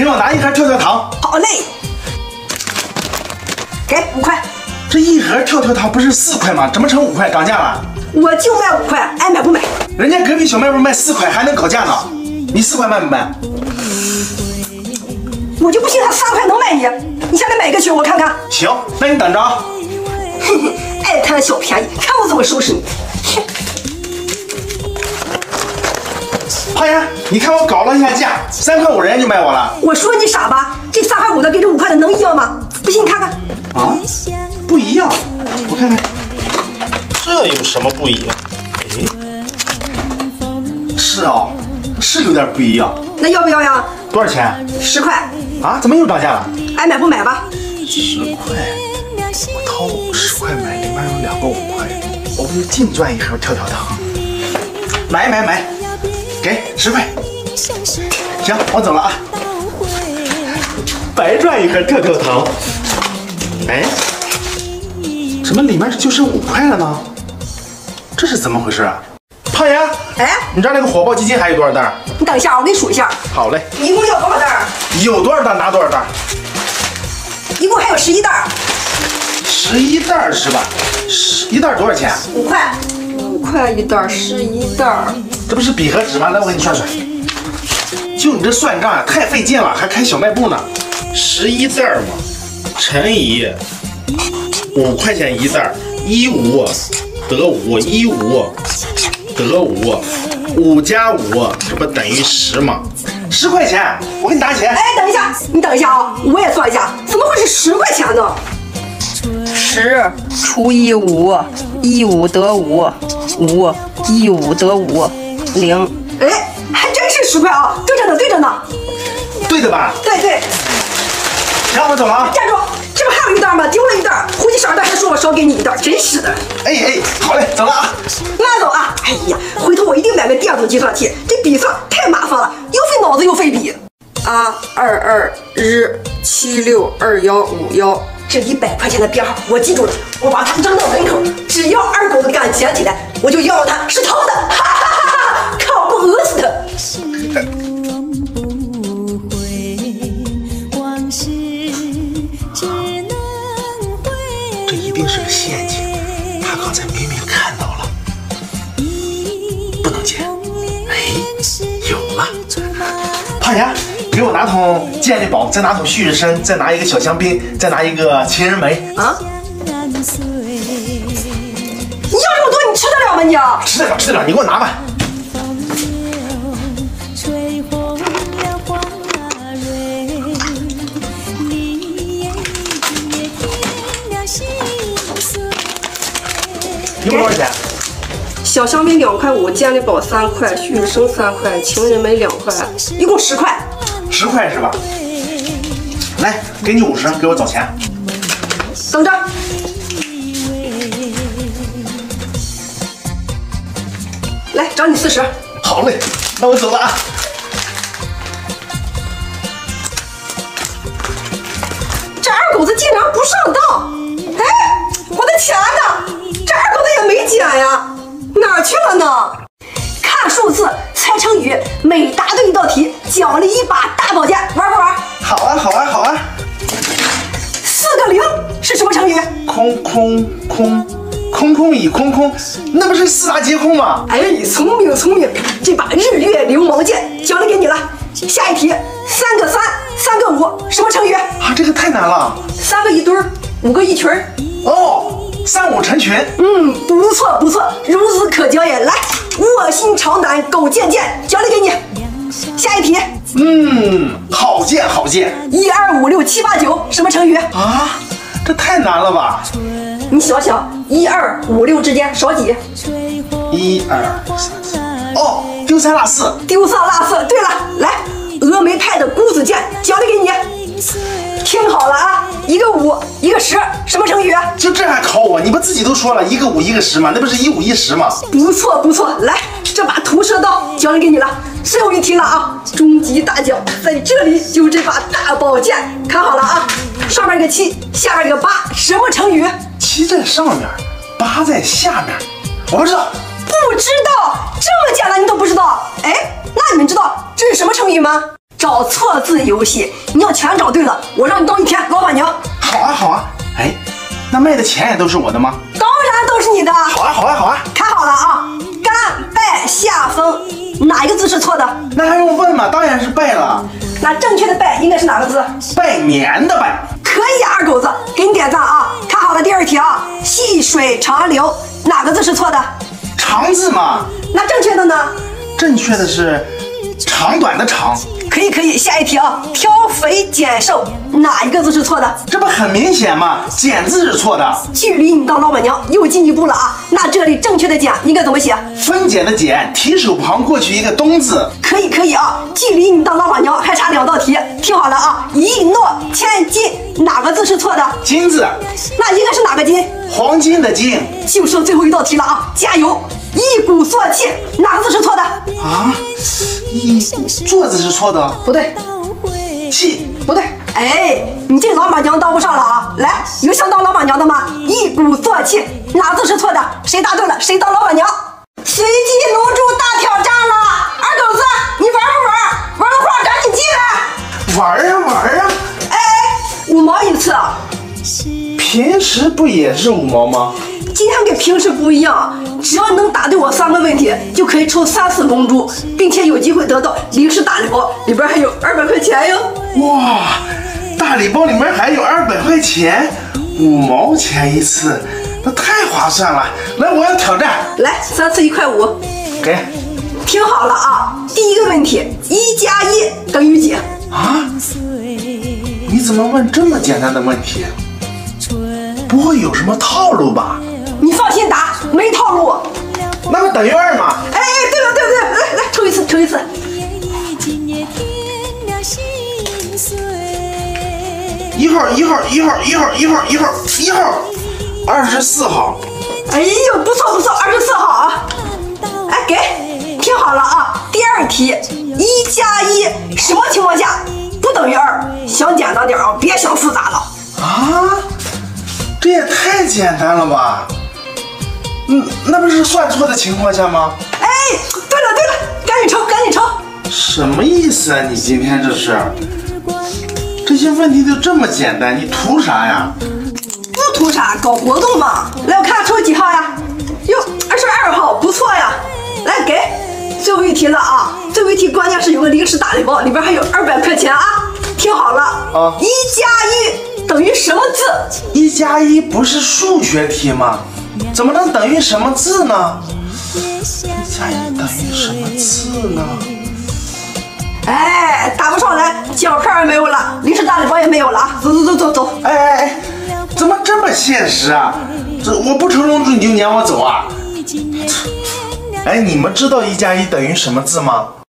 给我拿一盒跳跳糖。好嘞，给五块，这一盒跳跳糖不是四块吗？怎么成五块？涨价了？我就卖五块，爱买不买。人家隔壁小卖部卖四块还能搞价呢，你四块卖不卖？我就不信他三块能卖你，你下来买一个去，我看看。行，那你等着啊。嘿嘿，爱贪小便宜，看我怎么收拾你！胖爷，你看我搞了一下价，三块五人家就卖我了。我说你傻吧？这三块五的跟这五块的能一样吗？不信你看看。啊，不一样，我看看，这有什么不一样？哎是哦，是有点不一样。那要不要呀？多少钱？十块，啊？怎么又涨价了？爱买不买吧？十块，我掏五十块买，里面有两个五块，我不就净赚一盒跳跳糖？买买买，给十块。行，我走了啊。白赚一盒跳跳糖。哎，怎么里面就剩五块了呢？这是怎么回事啊？胖爷，哎，你这儿那个火爆鸡精还有多少袋？你等一下，我给你数一下，好嘞，一共要多少袋？有多少袋拿多少袋，一共还有十一袋儿，十一袋是吧？十一袋多少钱？五块，五块一袋儿，十一袋儿。这不是笔和纸吗？来，我给你算算。就你这算账啊，太费劲了，还开小卖部呢。十一袋儿嘛，乘以五块钱一袋儿，一五得五，一五得五，五加五，这不等于十吗？十块钱，我给你打钱。哎，等一下，你等一下啊，我也算一下，怎么会是十块钱呢？十除以五，一五得五，五一五得五，零。哎，还真是十块啊，对着呢，对着呢。对的吧？对对，行，我走了啊。站住！这不还有一袋吗？丢了一袋，回去少一袋还说我少给你一袋，真是的。哎哎，好嘞，走了啊。慢走啊！哎呀，回头我一定买个电子计算器，这笔算太麻烦了，又费脑子又费笔。啊二二日七六二幺五幺，这一百块钱的编号我记住了，我把它扔到门口，只要二狗子敢捡起来，我就要它是偷的，哈 哈哈哈！看我不讹死他！这一定是个陷阱，他刚才明明看到了，不能捡。哎，有了。胖爷，给我拿桶健力宝，再拿桶旭日升，再拿一个小香槟，再拿一个情人梅。啊！你要这么多，你吃得了吗你？吃得了，吃得了，你给我拿吧。一共多少钱？小香槟两块五，健力宝三块，旭日升三块，情人梅两块，一共十块。十块是吧？来，给你五十，给我找钱。等着，来找你四十。好嘞，那我走了啊。这二狗子竟然不上当！空空空空空已空空，那不是四大皆空吗？哎，聪明聪明，这把日月流毛剑奖励给你了。下一题，三个三，三个五，什么成语？啊，这个太难了。三个一堆儿，五个一群儿。哦，三五成群。嗯，不错不错，孺子可教也。来，卧薪尝胆，狗见见，奖励给你。下一题，嗯，好剑好剑一二五六七八九，什么成语？啊，这太难了吧？你想想，一二五六之间少几？一二三四，哦，丢三落四。丢三落四。对了，来，峨眉派的孤子剑奖励给你。听好了啊，一个五，一个十，什么成语？就这还考我？你不自己都说了一个五一个十吗？那不是一五一十吗？不错不错，来，这把屠蛇刀奖励给你了。最后一题了啊，终极大奖在这里，就这把大宝剑，看好了啊，上面一个七，下面一个八，什么成语？七在上面，八在下面。我不知道，不知道，这么简单你都不知道？哎，那你们知道这是什么成语吗？找错字游戏，你要全找对了，我让你当一天老板娘。好啊好啊，哎，那卖的钱也都是我的吗？当然都是你的。好啊好啊好啊，看好了啊，甘拜下风，哪一个字是错的？那还用问吗？当然是拜了，那正确的拜应该是哪个字？拜年的拜。可以啊，二狗子，给你点赞啊！第二题啊，细水长流，哪个字是错的？长字嘛，那正确的呢？正确的是长短的长，可以可以，下一题啊，挑肥拣瘦，哪一个字是错的？这不很明显吗？减字是错的，距离你当老板娘又进一步了啊！那这里正确的减应该怎么写？分拣的拣，提手旁过去一个东字，可以可以啊，距离你当老板娘还差两道题，听好了啊，一诺千金，哪个字是错的？金字，那应该是哪个金？黄金的金就剩最后一道题了啊，加油！一鼓作气，哪个字是错的？啊，一坐字是错的，不对，气不对。哎，你这老板娘当不上了啊！来，有想当老板娘的吗？一鼓作气，哪字是错的？谁答对了，谁当老板娘。随机龙珠大挑战了，二狗子，你玩不玩？玩的话赶紧进来。玩啊玩啊，哎哎，五毛一次啊！平时不也是五毛吗？今天跟平时不一样，只要能答对我三个问题，就可以抽三次龙珠，并且有机会得到零食大礼包，里边还有二百块钱哟。哇，大礼包里面还有二百块钱，五毛钱一次，那太划算了。来，我要挑战，来，三次一块五，给听好了啊！第一个问题，一加一等于几？啊！你怎么问这么简单的问题？不会有什么套路吧？你放心答，没套路。那不等于二吗？哎哎，对了对了对了，来来抽一次抽一次。一号一号一号一号一号一号一号，二十四号。哎呦，不错不错，二十四号啊！哎，给，听好了啊！第二题，一加一什么情况下不等于二？想简单点啊，别想复杂了。啊，这也太简单了吧？嗯，那不是算错的情况下吗？哎，对了对了，赶紧抽赶紧抽！什么意思啊？你今天这是？这些问题就这么简单，你图啥呀？不图啥，搞活动嘛。来，我看看抽几号呀？哟，二十二号，不错呀。来，给，最后一题了啊！最后一题关键是有个零食大礼包，里边还有二百块钱啊！听好了啊一加一等于什么字？一加一不是数学题吗？怎么能等于什么字呢？一加一等于什么字呢？哎，答不上来，奖票也没有了，零食大礼包也没有了啊！走走走走走。哎哎哎，怎么这么现实啊？这我不成龙珠你就撵我走啊？哎，你们知道一加一等于什么字吗？